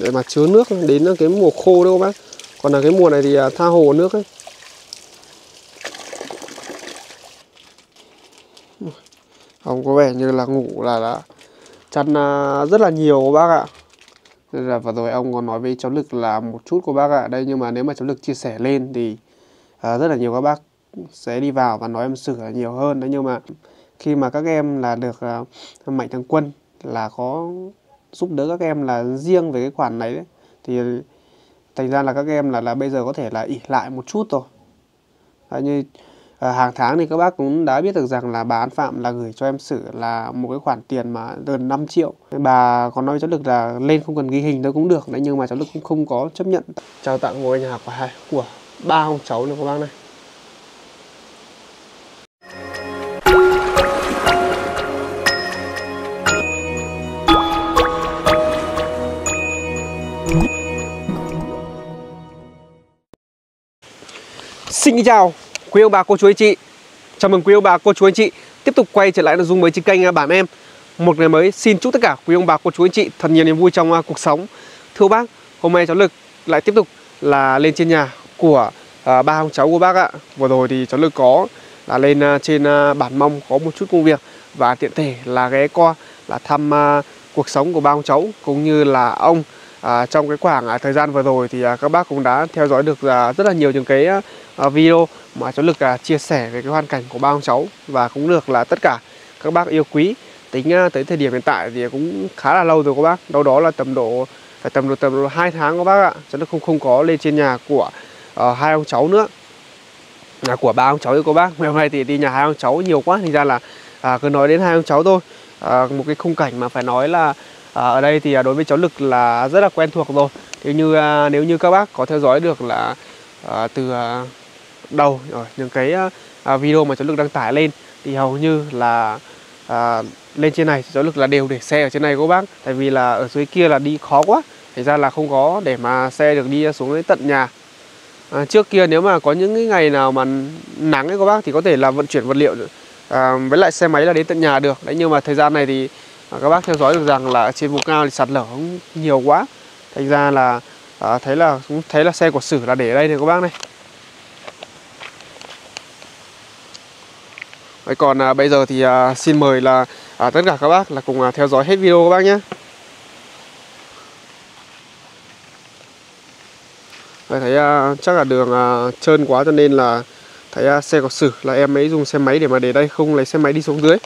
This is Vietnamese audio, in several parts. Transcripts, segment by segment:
để mà chứa nước đến cái mùa khô đâu các bác. Còn là cái mùa này thì à, tha hồ nước ấy. Ông có vẻ như là ngủ là là chăn à, rất là nhiều các bác ạ. Nên là vừa rồi ông còn nói với cháu lực là một chút của bác ạ. Đây nhưng mà nếu mà cháu lực chia sẻ lên thì à, rất là nhiều các bác sẽ đi vào và nói em sửa nhiều hơn. Đấy nhưng mà khi mà các em là được uh, mạnh thằng quân là có giúp đỡ các em là riêng về cái khoản này đấy. Thì thành ra là các em là là bây giờ có thể là ỉ lại một chút rồi. Đấy, như à, hàng tháng thì các bác cũng đã biết được rằng là bà An Phạm là gửi cho em xử là một cái khoản tiền mà gần 5 triệu. Bà còn nói cho lực là lên không cần ghi hình đâu cũng được đấy nhưng mà cháu lực cũng không có chấp nhận. Chào tặng ngôi nhà của hai của ba ông cháu nữa các bác này. Xin chào quý ông bà cô chú anh chị. Chào mừng quý ông bà cô chú anh chị Tiếp tục quay trở lại nội dung mới trên kênh à, bản em. Một ngày mới xin chúc tất cả quý ông bà cô chú anh chị Thật nhiều niềm vui trong à, cuộc sống. Thưa bác, hôm nay cháu Lực lại tiếp tục là lên trên nhà của à, ba ông cháu của bác ạ. Vừa rồi thì cháu Lực có là lên à, trên à, bản mong có một chút công việc Và tiện thể là ghé qua là thăm à, cuộc sống của ba ông cháu Cũng như là ông à, trong cái khoảng à, thời gian vừa rồi thì à, các bác cũng đã theo dõi được à, rất là nhiều những cái à, à, video mà cháu lực à, chia sẻ về cái hoàn cảnh của ba ông cháu và cũng được là tất cả các bác yêu quý. Tính à, tới thời điểm hiện tại thì cũng khá là lâu rồi các bác đâu đó là tầm độ phải tầm độ tầm độ hai tháng các bác ạ. Cháu lực không không có lên trên nhà của à, hai ông cháu nữa. Nhà của ba ông cháu các bác. Ngày hôm nay thì đi nhà hai ông cháu nhiều quá thì ra là à, cứ nói đến hai ông cháu thôi. À, một cái khung cảnh mà phải nói là À, ở đây thì à, đối với cháu lực là rất là quen thuộc rồi. Nếu như à, nếu như các bác có theo dõi được là à, từ à, đầu những cái à, à, video mà cháu lực đăng tải lên thì hầu như là à, lên trên này cháu lực là đều để xe ở trên này các bác. Tại vì là ở dưới kia là đi khó quá. Thành ra là không có để mà xe được đi xuống đến tận nhà. À, trước kia nếu mà có những cái ngày nào mà nắng ấy các bác thì có thể là vận chuyển vật liệu à, với lại xe máy là đến tận nhà được. Đấy nhưng mà thời gian này thì à, các bác theo dõi được rằng là trên vùng cao thì sạt lở cũng nhiều quá. Thành ra là à, thấy là cũng thấy là xe của sử là để ở đây này các bác này. Vậy còn à, bây giờ thì à, xin mời là à, tất cả các bác là cùng à, theo dõi hết video các bác nhé. Vậy thấy à, chắc là đường à, trơn quá cho nên là thấy à, xe có sử là em ấy dùng xe máy để mà để đây không lấy xe máy đi xuống dưới.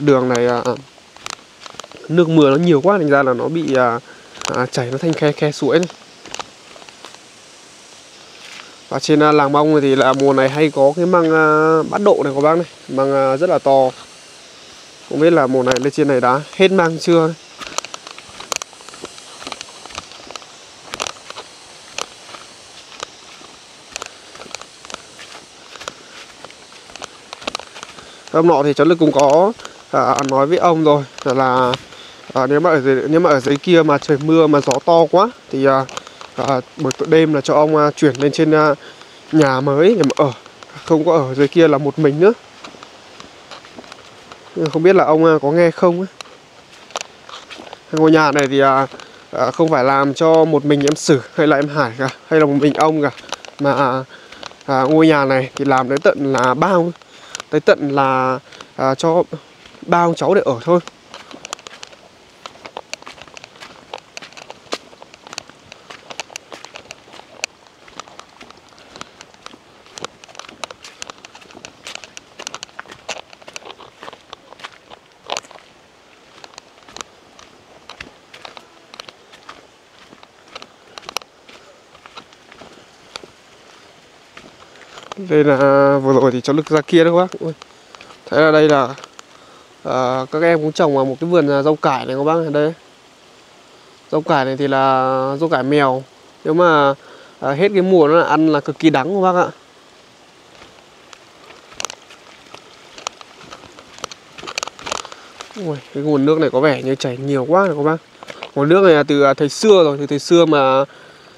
Đường này à, à, nước mưa nó nhiều quá thành ra là nó bị à, à, chảy nó thành khe khe suối này. Và trên à, làng bông thì là mùa này hay có cái măng à, bát độ này của bác này măng à, rất là to. Không biết là mùa này lên trên này đã hết măng chưa? Hôm nọ thì cháu lực cũng có à, nói với ông rồi là à, nếu mà ở dưới nếu mà ở dưới kia mà trời mưa mà gió to quá thì à, à, buổi đêm là cho ông à, chuyển lên trên à, nhà mới để mà ở. Không có ở dưới kia là một mình nữa. Không biết là ông à, có nghe không ấy. ngôi nhà này thì à, à, không phải làm cho một mình em sử hay là em hải cả hay là một mình ông cả. Mà à, à, ngôi nhà này thì làm đến tận là bao tới tận là à, cho ba ông cháu để ở thôi. Đây là vừa rồi thì cháu lực ra kia đó các bác. Ui. thấy là đây là à, các em cũng trồng vào một cái vườn rau cải này các bác này đây. Rau cải này thì là rau cải mèo. Nếu mà à, hết cái mùa nó là ăn là cực kỳ đắng các bác ạ. Ui, cái nguồn nước này có vẻ như chảy nhiều quá rồi các bác. Nguồn nước này là từ à, thời xưa rồi từ thời xưa mà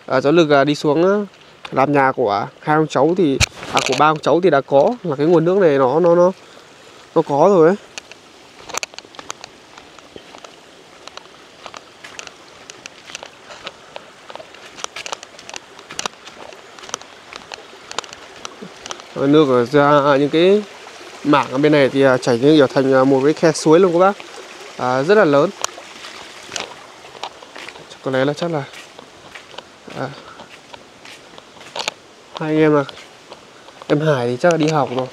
à, cháu lực à, đi xuống làm nhà của hai ông cháu thì à, của ba ông cháu thì đã có. Là cái nguồn nước này nó nó nó nó có rồi ấy. Nước ở ra những cái mảng ở bên này thì à, chảy như kiểu thành à, một cái khe suối luôn các bác. À, rất là lớn. Có lẽ là chắc là à, hai anh em là em Hải thì chắc là đi học rồi.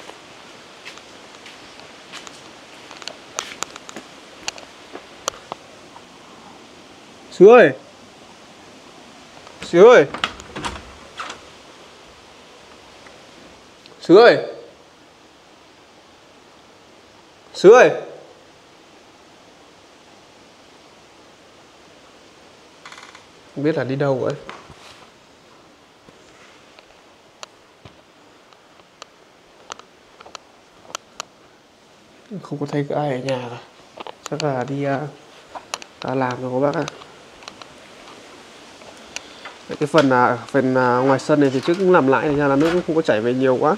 Sứ ơi. Sứ ơi. Sứ ơi. Sứ ơi. Không biết là đi đâu vậy? Không có thấy ai ở nhà rồi, Chắc là đi uh, làm rồi các bác ạ. Cái phần uh, phần uh, ngoài sân này thì trước cũng làm lại thì ra là nước cũng không có chảy về nhiều quá.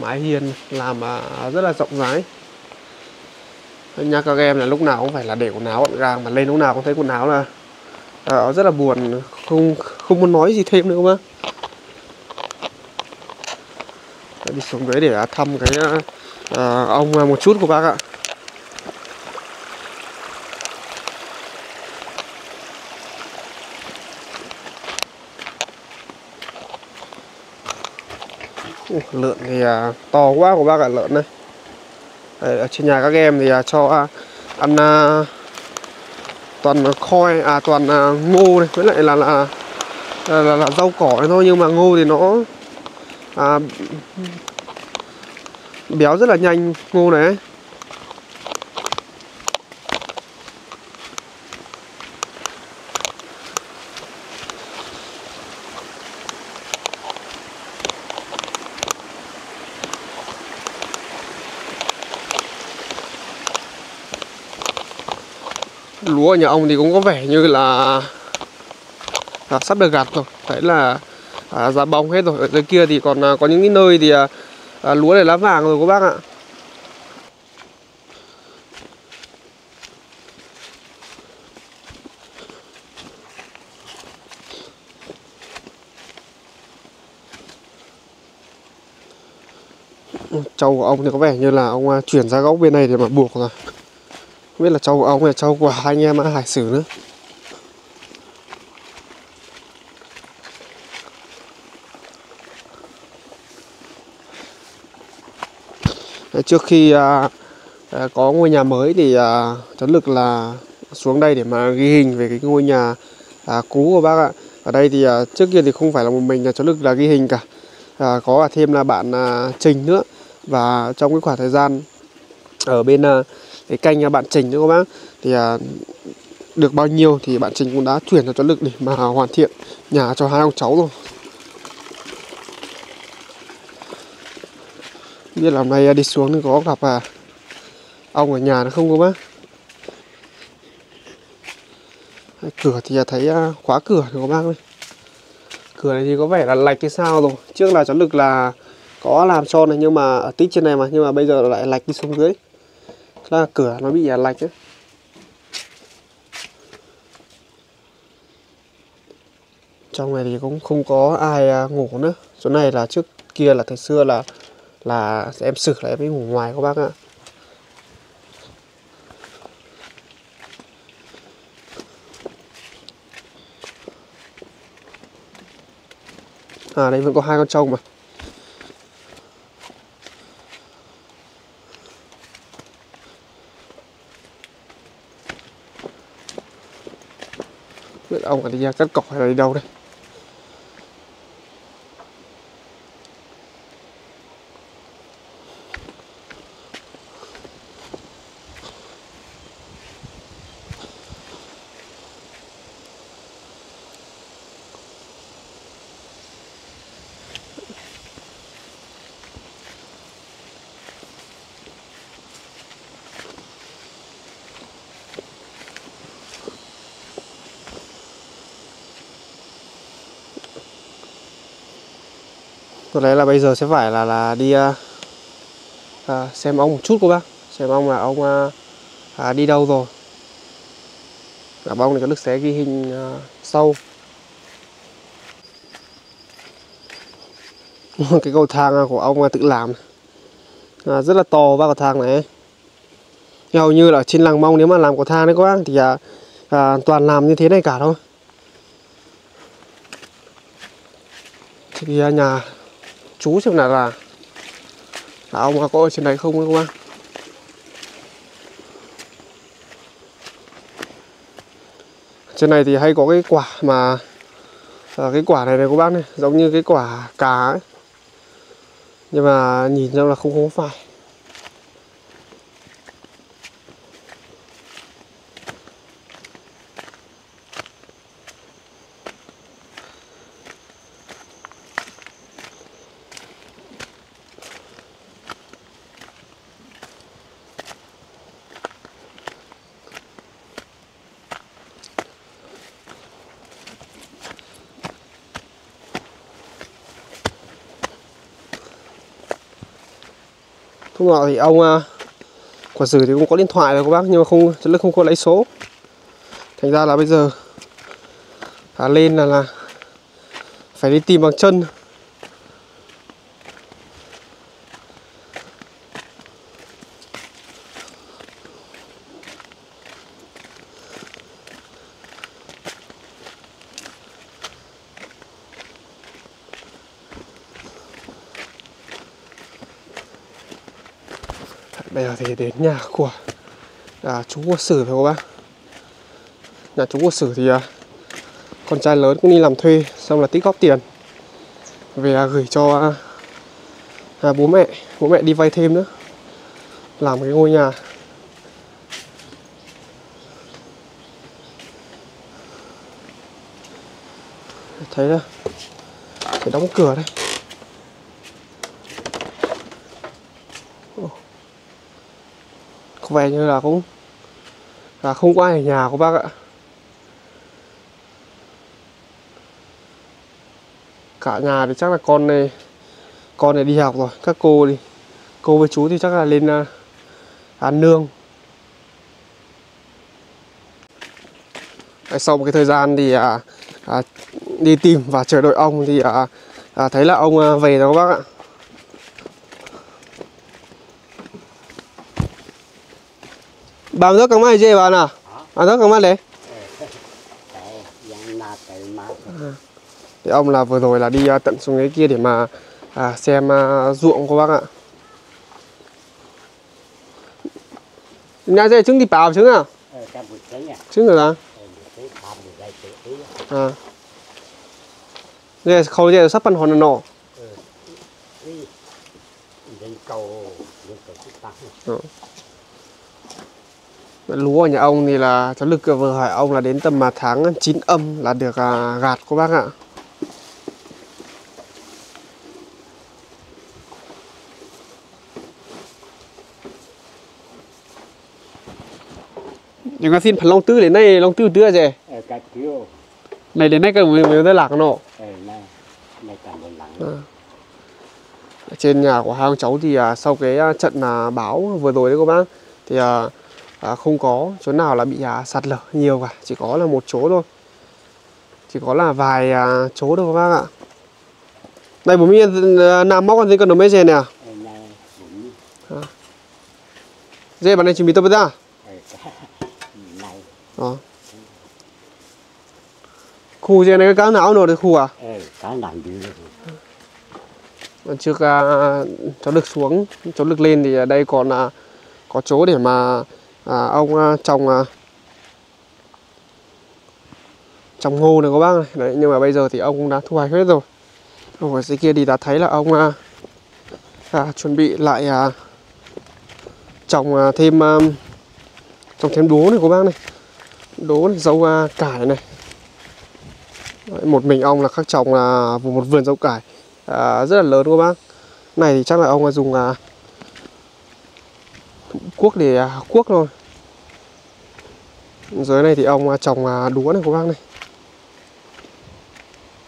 Mái hiên làm uh, rất là rộng rãi. Nhà các em là lúc nào cũng phải là để quần áo gọn gàng mà lên lúc nào cũng thấy quần áo là uh, rất là buồn không không muốn nói gì thêm nữa mà đi xuống dưới để thăm cái à, ông ờ, một chút của bác ạ. Lợn thì à, to quá của bác ạ lợn này Đây, ở trên nhà các em thì à, cho à, ăn à, toàn khoi à toàn à, ngô này với lại là là, là, là, là rau cỏ này thôi nhưng mà ngô thì nó à, béo rất là nhanh ngô này ấy. lúa ở nhà ông thì cũng có vẻ như là à, sắp được gặt rồi đấy là à, giá bông hết rồi ở dưới kia thì còn à, có những cái nơi thì à, à, lúa này lá vàng rồi các bác ạ. Trâu của ông thì có vẻ như là ông à, chuyển ra góc bên này để mà buộc rồi. Không biết là trâu của ông hay trâu của hai anh em hải sử nữa. Trước khi à, à, có ngôi nhà mới thì à, cháu lực là xuống đây để mà ghi hình về cái ngôi nhà à, cũ của bác ạ. Ở đây thì à, trước kia thì không phải là một mình là cháu lực là ghi hình cả. À, có thêm là bạn à, trình nữa. Và trong cái khoảng thời gian ở bên à, cái kênh à, bạn Trình nữa các bác thì à, được bao nhiêu thì bạn Trình cũng đã chuyển cho cháu Lực để mà hoàn thiện nhà cho hai ông cháu rồi. Biết là hôm nay à, đi xuống thì có gặp à ông ở nhà nó không có bác. Cửa thì thấy à, khóa cửa thì có bác ơi cửa này thì có vẻ là lạch cái sao rồi. Trước là cháu lực là có làm son này, nhưng mà ở tít trên này mà, nhưng mà bây giờ lại lạch đi xuống dưới. Là cửa nó bị à, lạch ấy trong này thì cũng không có ai ngủ nữa. Chỗ này là trước kia là thời xưa là là em xử là em mới ngủ ngoài các bác ạ. À đây vẫn có hai con trâu mà. Biết ông là đi ra cắt cỏ hay là đi đâu đây? Có lẽ là bây giờ sẽ phải là là đi à, à xem ong một chút cô bác. Xem ong là ong à, à, đi đâu rồi. Cả bông này có nước sẽ ghi hình à, sâu cái cầu thang à, của ông à, tự làm. À, rất là to ba cầu thang này hầu như là trên làng mông nếu mà làm cầu thang đấy các bác thì à, à, toàn làm như thế này cả thôi. Thì à, nhà chú xem là là, là ông có ở trên đấy không không bác trên này thì hay có cái quả mà à, cái quả này này các bác này giống như cái quả cà ấy. Nhưng mà nhìn ra là không không phải. Lúc thì ông uh, quả sử thì cũng có điện thoại rồi các bác nhưng mà không chất lượng không có lấy số. Thành ra là bây giờ à, lên là là phải đi tìm bằng chân. Bây giờ thì đến nhà của à, chú của sử phải các bác? Nhà chú của sử thì à, con trai lớn cũng đi làm thuê xong là tích góp tiền về à, gửi cho à, à, bố mẹ bố mẹ đi vay thêm nữa làm cái ngôi nhà. Thấy đó phải đóng cửa đây. Về như là cũng là không có ai ở nhà của bác ạ. Cả nhà thì chắc là con này con này đi học rồi các cô đi. Cô với chú thì chắc là lên à, uh, ăn nương. Sau một cái thời gian thì à, à, đi tìm và chờ đợi ông thì à, à, thấy là ông à, về rồi các bác ạ. Bám rớt cắm mai dê bạn à? Bám rớt cắm mai đấy. Thì ông là vừa rồi là đi uh, tận xuống cái kia để mà à, xem uh, ruộng của bác ạ. Nhà dê trứng thì bảo trứng à? Trứng rồi à? À. Khâu dê sắp phân hòn nọ. Ừ lúa ở nhà ông thì là cháu lực vừa hỏi ông là đến tầm mà tháng 9 âm là được à, gạt cô bác ạ. Nhưng mà xin phần long tư đến đây long tư tưa gì này đến nay cần mới mới lạc nọ à. trên nhà của hai ông cháu thì à, sau cái à, trận à, báo vừa rồi đấy cô bác thì à, à, không có chỗ nào là bị à, sạt lở nhiều cả chỉ có là một chỗ thôi. Chỉ có là vài à, chỗ thôi các bác ạ. Đây bố à, nam móc con gì cần đồ mấy dê nè à? dê bạn này chuẩn bị tập ra đó khu dê này cái cá não nữa được khu à? Cá nào trước à, cháu được xuống cháu được lên thì đây còn à, có chỗ để mà à, ông trồng à, trồng à, ngô này các bác này. Đấy nhưng mà bây giờ thì ông cũng đã thu hoạch hết rồi. Ở dưới kia thì đã thấy là ông à, à, chuẩn bị lại à, trồng à, thêm à, trồng thêm đố này các bác này. Đố này dâu à, cải này. Đấy, một mình ông là khắc trồng là một vườn dâu cải à, rất là lớn các bác. Này thì chắc là ông là dùng à, cuốc để à, cuốc thôi dưới này thì ông à, trồng à, đúa này của bác này.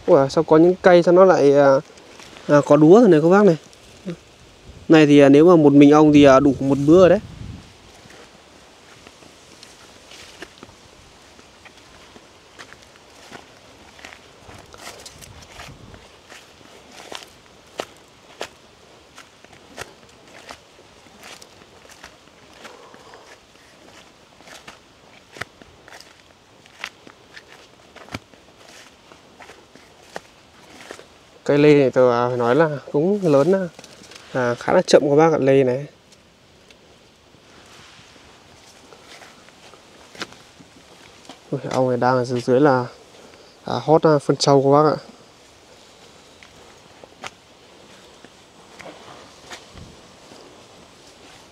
Ủa, sao có những cây sao nó lại à, à có đúa rồi này các bác này? Này thì nếu mà một mình ông thì đủ một bữa rồi đấy. Cây lê này tôi nói là cũng lớn à, khá là chậm của bác ạ lê này. Ui, ông này đang ở dưới dưới là à, hót à, phân trâu của bác ạ.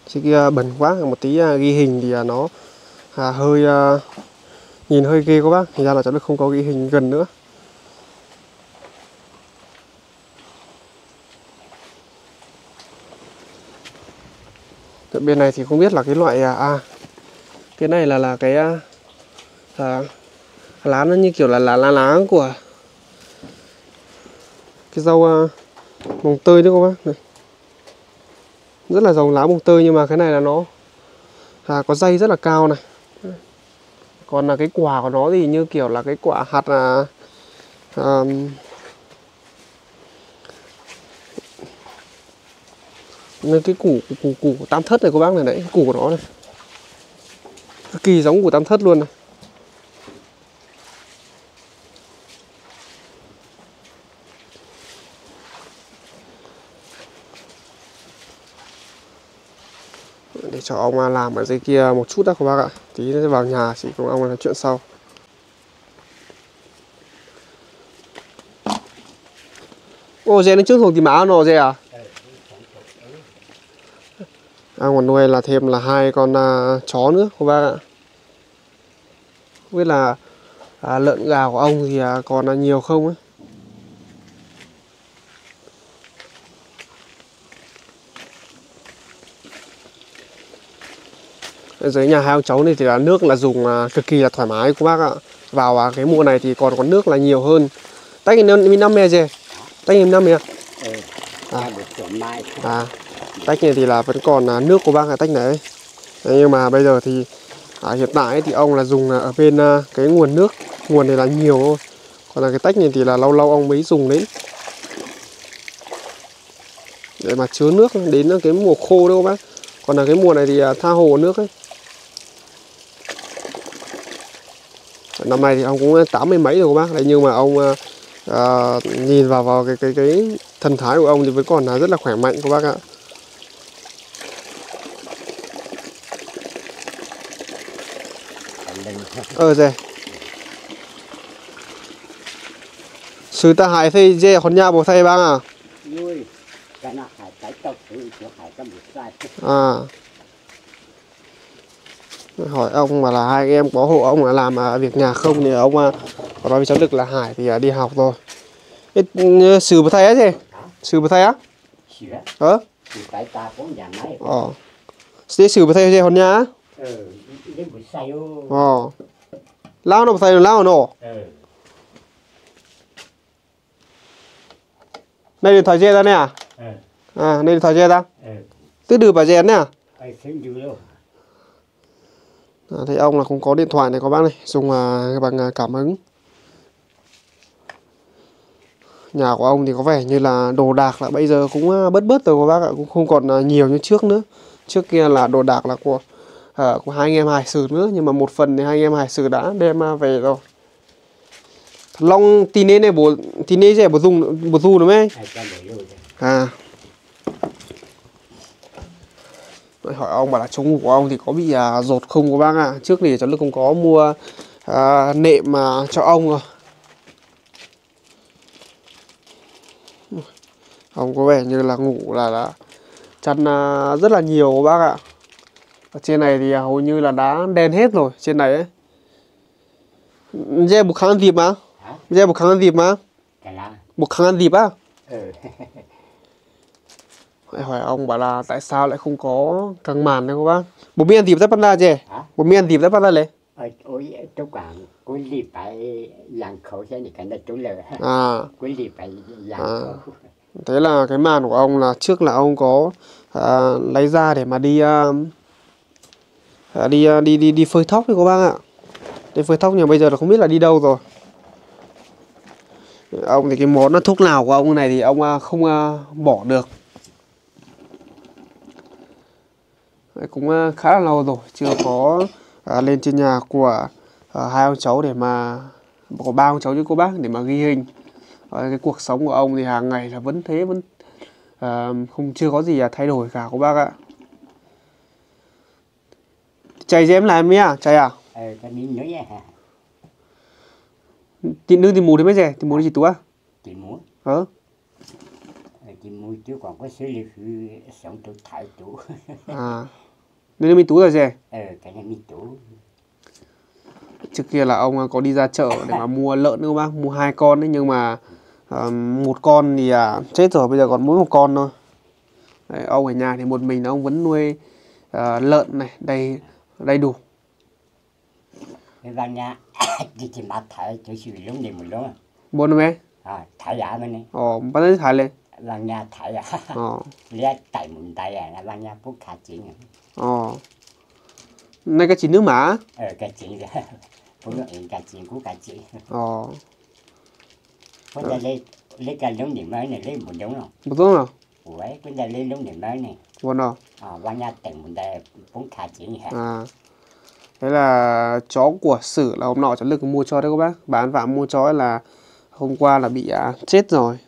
Chứ kia à, bẩn quá một tí à, ghi hình thì à, nó à, hơi à, nhìn hơi ghê của bác. Thì ra là cháu được không có ghi hình gần nữa. Bên này thì không biết là cái loại à, à cái này là là cái à, à, lá nó như kiểu là lá lá lá của cái rau à, mồng tơi đấy các bác. Này. Rất là dòng lá mồng tơi nhưng mà cái này là nó à, có dây rất là cao này. Còn là cái quả của nó thì như kiểu là cái quả hạt là à, à nên cái củ củ củ tam thất này của bác này đấy, củ của nó này. Cực kỳ giống củ tam thất luôn này. Để cho ông làm ở dưới kia một chút đã các bác ạ. Tí sẽ vào nhà chỉ cùng ông nói chuyện sau. Ô, dê nó trước thuộc thì má nó dê à? À, còn nuôi là thêm là hai con à, chó nữa các bác ạ. Không biết là à, lợn gà của ông thì à, còn là nhiều không ấy? Ở dưới nhà hai ông cháu này thì là nước là dùng à, cực kỳ là thoải mái các bác ạ. Vào à, cái mùa này thì còn có nước là nhiều hơn. Tay mình năm mẹ gì tay mình năm mẹ à. à tách này thì là vẫn còn à, nước của bác cái tách này. Đấy, nhưng mà bây giờ thì à, hiện tại thì ông là dùng à, ở bên à, cái nguồn nước. Nguồn này là nhiều thôi. Còn là cái tách này thì là lâu lâu ông mới dùng đến để mà chứa nước đến cái mùa khô đâu bác. Còn là cái mùa này thì à, tha hồ nước ấy. Năm nay thì ông cũng tám mươi mấy rồi bác. Đấy nhưng mà ông à, à, nhìn vào vào cái cái cái thần thái của ông thì vẫn còn là rất là khỏe mạnh của bác ạ. Ờ dê sự ta hại thì dê hòn nhà bộ thầy bang à? Hải hải à. Hỏi ông mà là hai em có hộ ông là làm à, việc nhà không thì ông à, có nói với cháu được là hải thì à, đi học rồi ừ, xử bộ thầy á gì? Xử bộ thầy á? Sửa ờ? Thì cái ta cũng nhà máy. Ờ sẽ xử bộ thầy gì hòn nhà á ừ đến buổi say ô ờ lao nó bộ thầy lao nó. Ừ. Này điện thoại dê ta nè. À ừ. À này điện thoại dê ta ừ. Tức đưa bà dê nè. À ai xin dữ đâu? À, thấy ông là không có điện thoại này có bác này. Dùng à, bằng à, cảm ứng. Nhà của ông thì có vẻ như là đồ đạc là bây giờ cũng à, bớt bớt rồi các bác ạ. Cũng không còn à, nhiều như trước nữa. Trước kia là đồ đạc là của à, của hai anh em hải sử nữa nhưng mà một phần thì hai anh em hải sử đã đem à, về rồi. Long tin này bố tin này sẽ bố dùng bố du đúng không À. Tôi hỏi ông bảo là ngủ của ông thì có bị à, rột không của bác ạ? Trước thì cháu Lực cũng có mua à, nệm mà cho ông rồi. Ông có vẻ như là ngủ là, là chăn à, rất là nhiều của bác ạ Trên này thì hầu như là đã đen hết rồi trên này ấy. Dê buộc kháng dịp mà. Dê buộc kháng dịp mà. Buộc kháng dịp á? Ừ. Hỏi hỏi ông bảo là tại sao lại không có căng màn đấy các bác? Bố mi ăn dịp rất bắn ra hả? Bố mi ăn dịp rất bắn ra lấy ôi ôi chỗ quảng cuối lì phải làm khẩu thế này cái này chỗ lờ. À. Cuối lì phải làm À. khẩu Thế là cái màn của ông là trước là ông có à, lấy ra để mà đi à, à, đi, à, đi đi đi phơi thóc đi các bác ạ. Đi phơi thóc nhưng bây giờ là không biết là đi đâu rồi. Ông thì cái món nó thuốc nào của ông này thì ông à, không à, bỏ được. Đấy, cũng khá là lâu rồi chưa có à, lên trên nhà của à, hai ông cháu để mà có ba ông cháu chứ cô bác để mà ghi hình. Cái cuộc sống của ông thì hàng ngày là vẫn thế vẫn à, không chưa có gì là thay đổi cả cô bác ạ chạy em làm à chạy à? Ờ nữa chị nữ thì mù thì mấy gì thì mù thì chị tú à chị muốn ờ. Ờ, chị mua chứ còn có xử lý sống tủ thải tủ à. Nên mình tú rồi gì ờ cái này mình tủ trước kia là ông có đi ra chợ để mà mua lợn nữa bác mua hai con đấy nhưng mà à, một con thì à, chết rồi bây giờ còn mỗi một con thôi. Đấy, ông ở nhà thì một mình ông vẫn nuôi à, lợn này đầy đầy đủ. Cái văn nha chị chỉ mặc thải cho xử lý lúc này một buồn không em? À thải giả mà này ồ bắt đầu thải lên. Văn nha thải giả ồ. Lấy tại một tay à là văn nha phúc khá chuyện ồ. Này cái chỉ nước mã ờ cái đó phúc cái chuyện của cái chuyện ồ. Phúc ta lấy lấy cái lúc này mới này lấy một đúng không một tốt nào ủa phúc ta lấy lúc này mới này buồn nào à văn nha tại một tay phúc khá chuyện hả à. Thế là chó của sử là hôm nọ cháu lực mua cho đấy các bác. Bán vạ mua chó là hôm qua là bị à, chết rồi.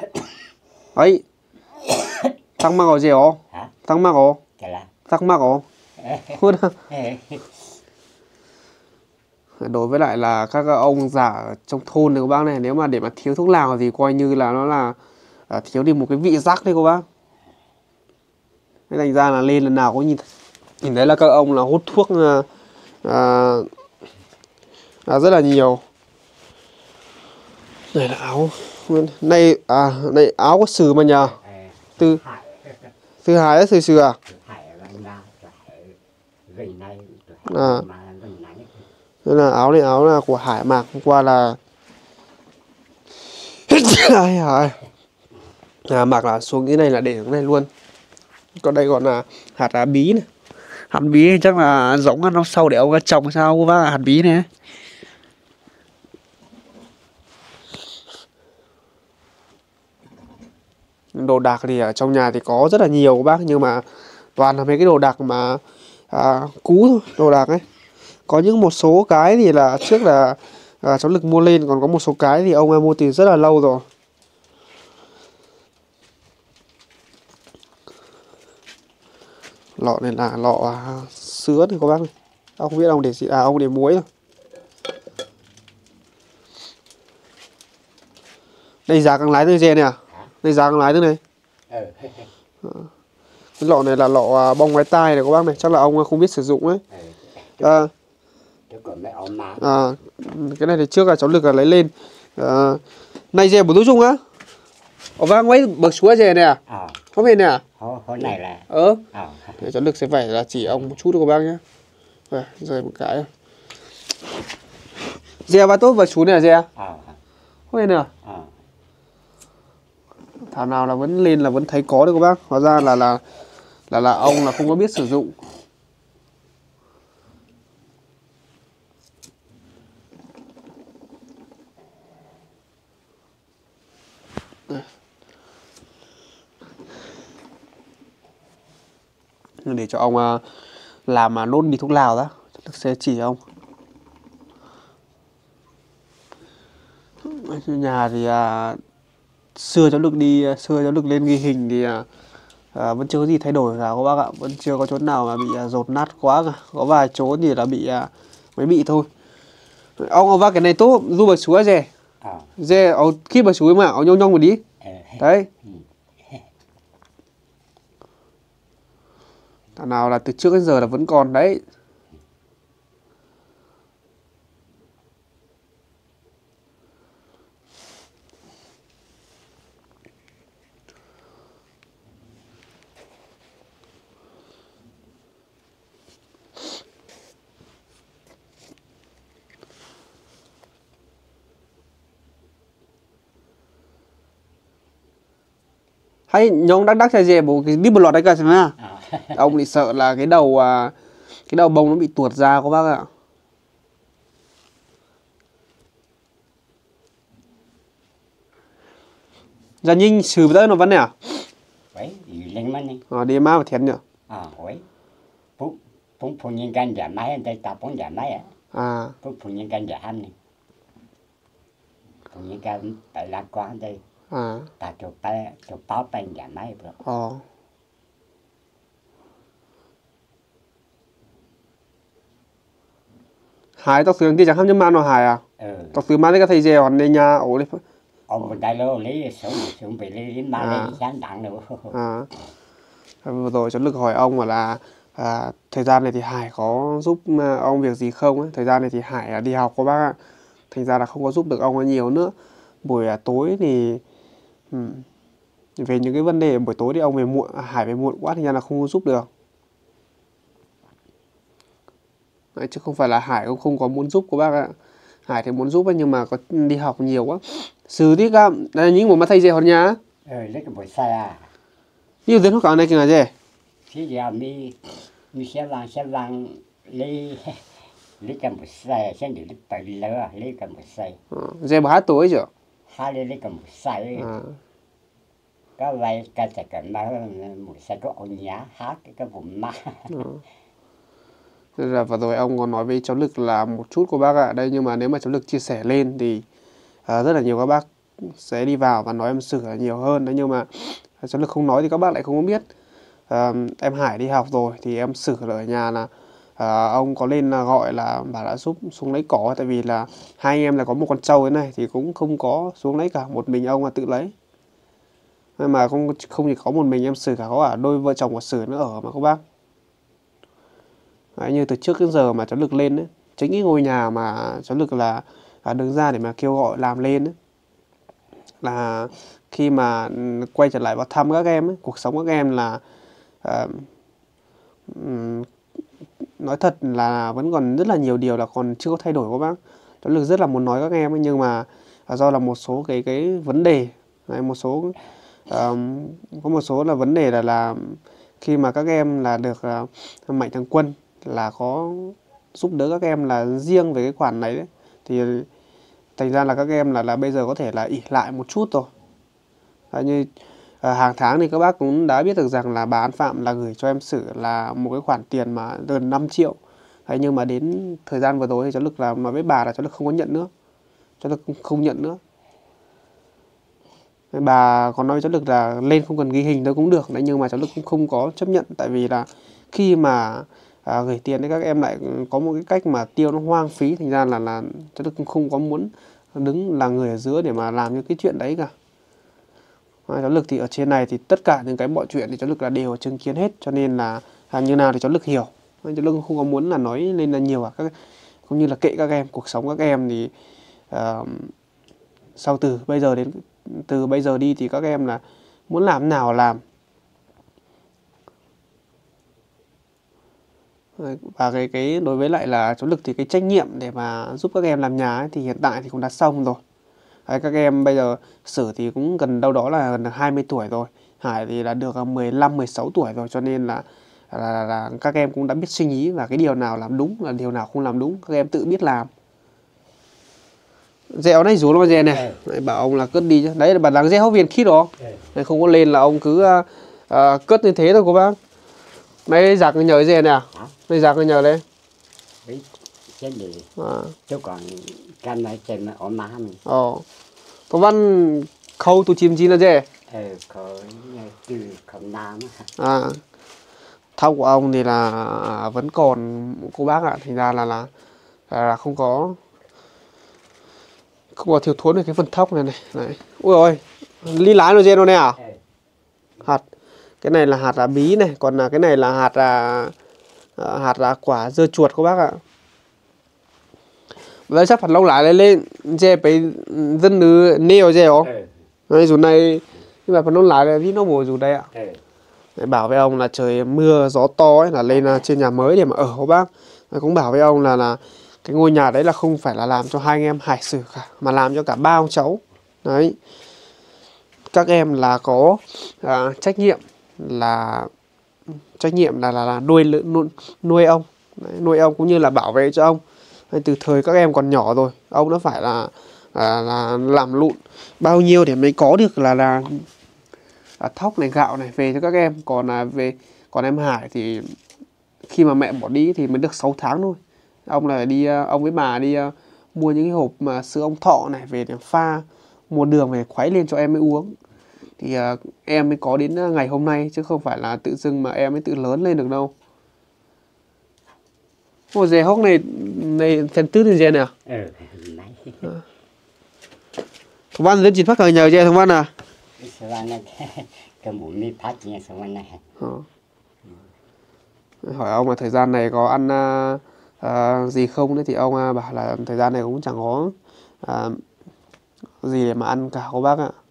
Ấy thắc mắc gì hả? Thắc mắc là? Thắc mắc không Hút? đối với lại là các ông già trong thôn này các bác này nếu mà để mà thiếu thuốc lào thì coi như là nó là à, thiếu đi một cái vị giác đấy các bác. Thế thành ra là lên lần nào cũng nhìn nhìn thấy là các ông là hút thuốc à, à, à, rất là nhiều. Này là áo này à này áo có sử mà nhờ? Từ từ hai từ sử à? À. Đây là áo này áo là của Hải Mạc hôm qua là ai hả à, mặc là xuống cái này là để cái này luôn. Còn đây còn là hạt á bí này. Hạt bí chắc là giống năm sau để ông trồng sao bác ạ, hạt bí này. Đồ đạc thì ở trong nhà thì có rất là nhiều các bác nhưng mà toàn là mấy cái đồ đạc mà à, cũ thôi đồ đạc ấy có những một số cái thì là trước là à, cháu lực mua lên còn có một số cái thì ông em mua từ rất là lâu rồi. Lọ này là lọ à, sữa này các bác này. Ông không biết ông để gì à ông để muối rồi đây giá càng lái từ dê này à? Đây giá càng lái từ này. Ờ cái lọ này là lọ à, bông ngoái tai này các bác này. Chắc là ông không biết sử dụng đấy ờ à, à, cái này thì trước là cháu lực là lấy lên. À, này dè bổ tố chung á. Ở vang mấy bậc chúa dè này à? Ờ. Không biết nè à? Hôm hôm này là ờ. Ờ. Để cháu lực sẽ phải là chỉ ông một chút các bác nhé rồi rời một cái. Dè ba tốt bậc chú này là dè? Ờ. Không biết nè à? ờ. Thảo nào là vẫn lên là vẫn thấy có đấy các bác? Hóa ra là là là là ông là không có biết sử dụng để cho ông à, làm mà nốt đi thuốc lào đó Đức sẽ chỉ ông. Nhà thì à, xưa cháu được đi xưa cháu được lên ghi hình thì à, à, vẫn chưa có gì thay đổi cả các bác ạ. Vẫn chưa có chỗ nào mà bị à, dột nát quá cả. Có vài chỗ thì là bị à, mới bị thôi. Ông ông bác cái này tốt du bật chúa dè. Ờ dè ông khi bật chúa mà ông nhông nhông một đi đấy thằng nào là từ trước đến giờ là vẫn còn đấy. Hay, nhóm đắc đắc chạy dễ bộ cái đi bộ lọt đấy cả xem nào. À ông thì sợ là cái đầu à, cái đầu bông nó bị tuột ra các bác ạ. Dạ nhìn xử tới nó vẫn nè. À? vậy lên mà nè Ờ, đi mà thiệt nhỉ? à vậy phụ phụ phụ nhân can giả máy anh đây ta bốn giả máy à À, phụ phụ nhân can giả ham nè phụ nhân can tại lạc quán đây à, ta chụp tay chụp báo tay giả máy bro ờ. Hải tóc sướng thì chẳng ham nhưng mà nó hải à? ừ Tóc sướng mà đấy cái thầy dè hòn đây nhà ổ đấy. ông một đại lô lấy sống sống bị lấy lấy mà À. lấy sáng đặng nữa À. Vừa rồi cháu lực hỏi ông là à, thời gian này thì Hải có giúp à, ông việc gì không ấy? Thời gian này thì Hải à, đi học có bác ạ. Thành ra là không có giúp được ông nhiều nữa. Buổi à, tối thì về những cái vấn đề buổi tối thì ông về muộn, à, Hải về muộn quá thì ra là không có giúp được. Đấy, chứ không phải là Hải cũng không có muốn giúp của bác ạ. Hải thì muốn giúp ấy, nhưng mà có đi học nhiều quá. Xử tí cả, đây là những một mà thầy dạy hòn nhà. ừ lấy cái buổi xe à Nhiều tiếng nó cả này kìa gì? thì giờ mi mi xe vàng xe vàng lấy lấy cái một xe xem được lấy bảy lỡ lấy cái xe Ờ, dạy bảo hát tối chứ? hai lấy lấy cái xe À. cái vậy cái chỉ cần mà một xe có ổn nhá hát cái cái vùng má Thế là vừa rồi ông có nói với cháu Lực là một chút của bác ạ. Đây nhưng mà nếu mà cháu Lực chia sẻ lên thì à, rất là nhiều các bác sẽ đi vào và nói em sửa nhiều hơn. Đấy nhưng mà cháu Lực không nói thì các bác lại không có biết. À, em Hải đi học rồi thì em sửa ở nhà là à, ông có lên là gọi là bảo đã giúp xuống lấy cỏ tại vì là hai anh em là có một con trâu thế này thì cũng không có xuống lấy cả một mình ông là tự lấy nhưng mà không không chỉ có một mình em sửa cả có cả đôi vợ chồng của sửa nữa ở mà các bác Đấy, như từ trước đến giờ mà cháu Lực lên đấy chính cái ngôi nhà mà cháu Lực là là đứng ra để mà kêu gọi làm lên ấy, là khi mà ừ, quay trở lại vào thăm các em ấy, cuộc sống các em là uh, nói thật là vẫn còn rất là nhiều điều là còn chưa có thay đổi các bác. Cháu Lực rất là muốn nói các em ấy, nhưng mà à, do là một số cái cái vấn đề này một số um, có một số là vấn đề là là khi mà các em là được uh, mạnh thường quân là có giúp đỡ các em là riêng về cái khoản này đấy. Thì thành ra là các em là là bây giờ có thể là ỉ lại một chút rồi. Đấy, như à, hàng tháng thì các bác cũng đã biết được rằng là bà An Phạm là gửi cho em Sử là một cái khoản tiền mà gần 5 triệu. Đấy, nhưng mà đến thời gian vừa rồi thì cháu Lực là mà với bà là cháu Lực không có nhận nữa. Cháu Lực không- nhận nữa. Bà còn nói với cháu Lực là lên không cần ghi hình đâu cũng được. Đấy nhưng mà cháu Lực cũng không có chấp nhận. Tại vì là khi mà à, gửi tiền thì các em lại ừ, có một cái cách mà tiêu nó hoang phí thành ra là là cho Đức cũng không có muốn đứng là người ở giữa để mà làm những cái chuyện đấy cả. À, cháu Lực thì ở trên này thì tất cả những cái mọi chuyện thì cháu Lực là đều chứng kiến hết cho nên là à, như nào thì cháu Lực hiểu. À, cháu Lực không có muốn là nói lên là nhiều cả các cũng như là kệ các em cuộc sống các em thì à, sau từ bây giờ đến từ bây giờ đi thì các em là muốn làm nào làm. Và cái cái đối với lại là cháu Lực thì cái trách nhiệm để mà giúp các em làm nhà ấy, thì hiện tại thì cũng đã xong rồi. Đấy, các em bây giờ Sử thì cũng gần đâu đó là gần được 20 tuổi rồi. Hải thì là được 15 16 tuổi rồi cho nên là là, là, là các em cũng đã biết suy nghĩ và cái điều nào làm đúng là điều nào không làm đúng các em tự biết làm. Dẻo này rú nó dè này. Đấy, bảo ông là cất đi chứ. Đấy là bản làng hóc viên khít đó. Đấy, không có lên là ông cứ uh, uh, cất như thế thôi cô bác. Mấy giặc nhờ dè nè. Mấy giặc nhờ đấy. Đấy, trên để À. chứ còn căn này trên mà ổn má mình Ồ. Có văn khâu tu chim chi là gì? ờ có từ không nam. À. Thau của ông thì là vẫn còn cô bác ạ, thành ra là là, là không có không có thiếu thốn về cái phần thóc này này. Đấy. Ui ôi, ly lái nó trên nó này à? Ờ, Hạt. Cái này là hạt là bí này, còn là cái này là hạt là hạt là quả dưa chuột cô bác ạ. Vậy chắc phải lâu lại lên lên, dê phải dân nữ neo dê không? Đấy, dù này nhưng mà phần nó lại là vì nó mùa dù đây ạ. Đấy, bảo với ông là trời mưa gió to ấy là lên à, trên nhà mới để mà ở hô bác. Đấy, cũng bảo với ông là là cái ngôi nhà đấy là không phải là làm cho hai anh em hải sử cả mà làm cho cả ba ông cháu. Đấy. Các em là có à, trách nhiệm là trách nhiệm là là, là nuôi nuôi nuôi ông. Đấy, nuôi ông cũng như là bảo vệ cho ông. Đấy, từ thời các em còn nhỏ rồi ông đã phải là là, là làm lụn. Bao nhiêu để mới có được là là à, thóc này gạo này về cho các em. Còn là về còn em Hải thì khi mà mẹ bỏ đi thì mới được 6 tháng thôi. Ông là đi ờ, ông với bà đi ờ, mua những cái hộp mà sữa ông thọ này về để pha mua đường về khuấy lên cho em mới uống thì uh, em mới có đến ngày hôm nay chứ không phải là tự dưng mà em mới tự lớn lên được đâu. Ồ, dè hốc này này thèm tứ thì dè nè. Ừ mấy thằng văn đến chín phát cờ nhờ dè thằng văn à? Cái sao này cái mũi mi phát gì sao này. Ờ. hỏi ông là thời gian này có ăn à, à, gì không đấy thì ông à, bảo là thời gian này cũng chẳng có à, gì để mà ăn cả cô bác ạ. Hay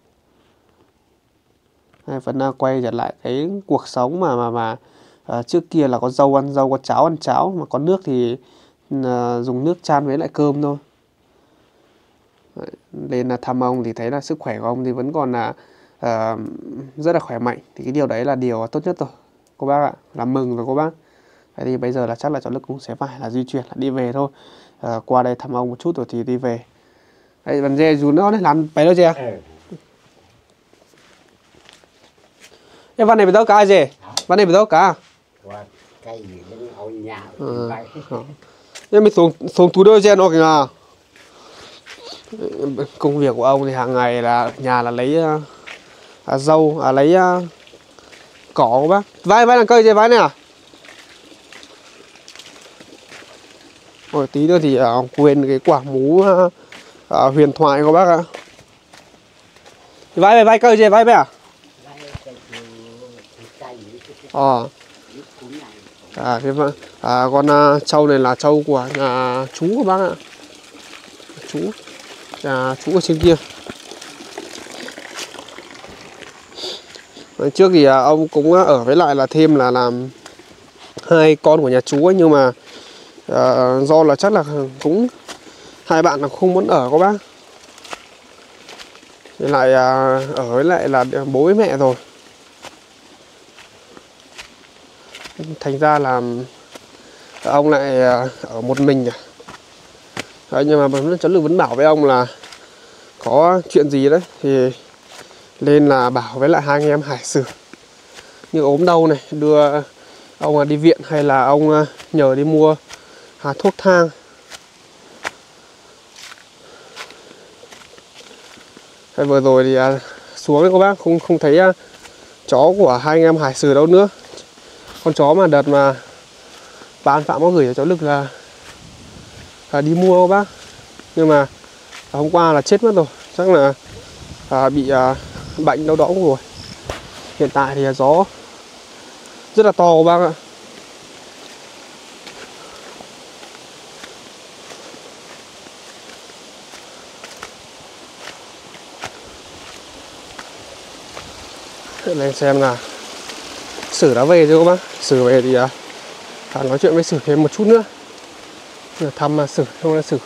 vẫn quay trở lại cái cuộc sống mà mà mà à, trước kia là có dâu ăn dâu có cháo ăn cháo mà có nước thì à, dùng nước chan với lại cơm thôi. Nên lên là thăm ông thì thấy là sức khỏe của ông thì vẫn còn là à, rất là khỏe mạnh. Thì cái điều đấy là điều tốt nhất rồi cô bác ạ. Làm mừng rồi cô bác. Vậy thì bây giờ là chắc là cháu Lực cũng sẽ phải là di chuyển là đi về thôi. À, qua đây thăm ông một chút rồi thì đi về. Đấy bạn dê dù nó đấy làm bấy đâu chưa? Ừ. em văn này bị đâu cả gì? Văn này bị đâu cả cái em mới xuống xuống túi đôi gen kìa. À. công việc của ông thì hàng ngày là nhà là lấy à, dâu à, lấy uh, cỏ của bác. Vai vai là cây gì vai này à? Rồi tí nữa thì uh, quên cái quả mú uh, uh, huyền thoại của bác ạ. Vai vai vai cây gì vai vai à ờ. À thế mà à, con à, trâu này là trâu của nhà chú của bác ạ. Chú. Nhà chú ở trên kia. Hồi trước thì à, ông cũng ở với lại là thêm là làm hai con của nhà chú ấy nhưng mà à, do là chắc là cũng hai bạn là không muốn ở có bác. Lại à, ở với lại là bố với mẹ rồi. Thành ra là ông lại à, ở một mình. Đấy, nhưng mà vẫn cháu lực vẫn bảo với ông là có chuyện gì đấy thì lên là bảo với lại hai anh em hải sử. Như ốm đau này đưa ông đi viện hay là ông à, nhờ đi mua hạt thuốc thang. Hay vừa rồi thì à, xuống đấy các bác không không thấy à, chó của hai anh em hải sử đâu nữa con chó mà đợt mà bà an phạm có gửi cho cháu lực là, là đi mua các bác. Nhưng mà hôm qua là chết mất rồi. Chắc là à, bị à, bệnh đâu đó cũng rồi. Hiện tại thì gió rất là to các bác ạ. Lên xem là sử đã về rồi các bác. Sử về thì à, à, nói chuyện với sử thêm một chút nữa. Để thăm mà sử không là sử.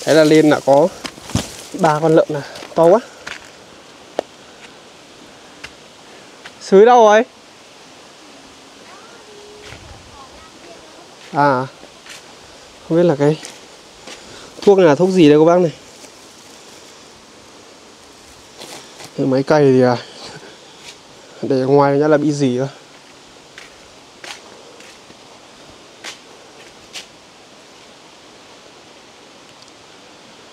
Thế là lên là có ba con lợn là to quá. Sứ đâu rồi? À Không biết là cái Thuốc này là thuốc gì đây các bác này? Cái máy thì à Để ngoài nhá, là bị gì cơ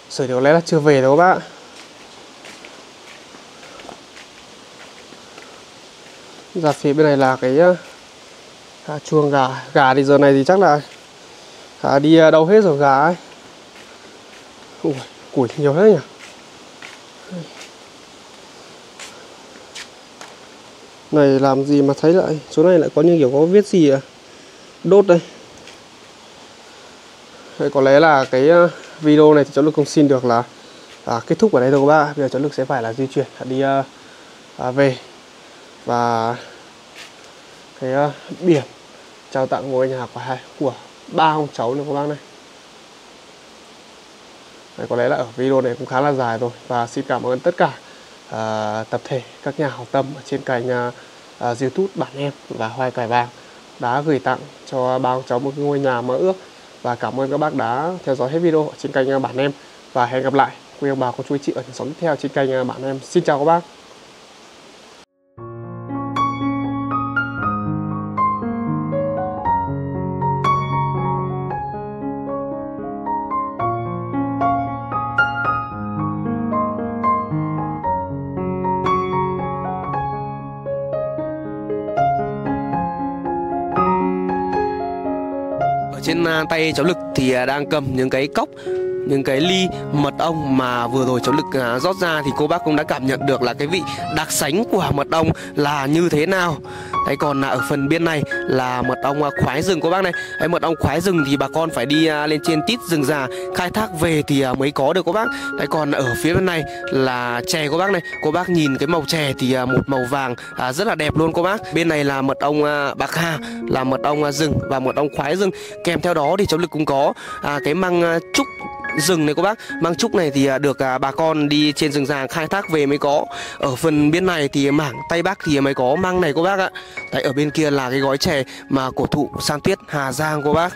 Sửa điều lẽ là chưa về đâu các bác ạ. Ra phía bên này là cái ờ, à, chuồng gà. Gà thì giờ này thì chắc là à, đi ờ, đâu hết rồi gà ấy. Ui, củi nhiều thế nhỉ? Này làm gì mà thấy lại chỗ này lại có như kiểu có viết gì à? Đốt đây. Thế có lẽ là cái ờ, video này thì cháu lực không xin được là à, kết thúc ở đây thôi các bạn bây giờ cháu lực sẽ phải là di chuyển à, đi à, về và cái ờ, uh, biển trao tặng ngôi nhà của hai của ba ông cháu nữa các bác này. Đấy, có lẽ là ở video này cũng khá là dài rồi. Và xin cảm ơn tất cả uh, tập thể các nhà hảo tâm ở trên kênh uh, ờ, youtube bản em và hoài cải vàng đã gửi tặng cho ba ông cháu một ngôi nhà mơ ước. Và cảm ơn các bác đã theo dõi hết video trên kênh bản em. Và hẹn gặp lại quý ông bà cô chú chị ở những sóng tiếp theo trên kênh bản em. Xin chào các bác. Tay cháu lực thì à, đang cầm những cái cốc những cái ly mật ong mà vừa rồi cháu lực à, rót ra thì cô bác cũng đã cảm nhận được là cái vị đặc sánh của mật ong là như thế nào đấy còn à, ở phần bên này là mật ong à, khoái rừng cô bác này. Đấy mật ong khoái rừng thì bà con phải đi à, lên trên tít rừng già, khai thác về thì mới có được cô bác. Đấy còn ở phía bên này là chè cô bác này. Cô bác nhìn cái màu chè thì một màu vàng rất là đẹp luôn cô bác. Bên này là mật ong bạc hà, là mật ong rừng và mật ong khoái rừng. Kèm theo đó thì cháu lực cũng có cái măng trúc rừng này cô bác. Măng trúc này thì à, được à, bà con đi trên rừng già khai thác về mới có. Ở phần bên này thì mảng tây bắc thì mới có măng này cô bác ạ. Đấy ở bên kia là cái gói chè mà cổ thụ san tuyết hà giang cô bác.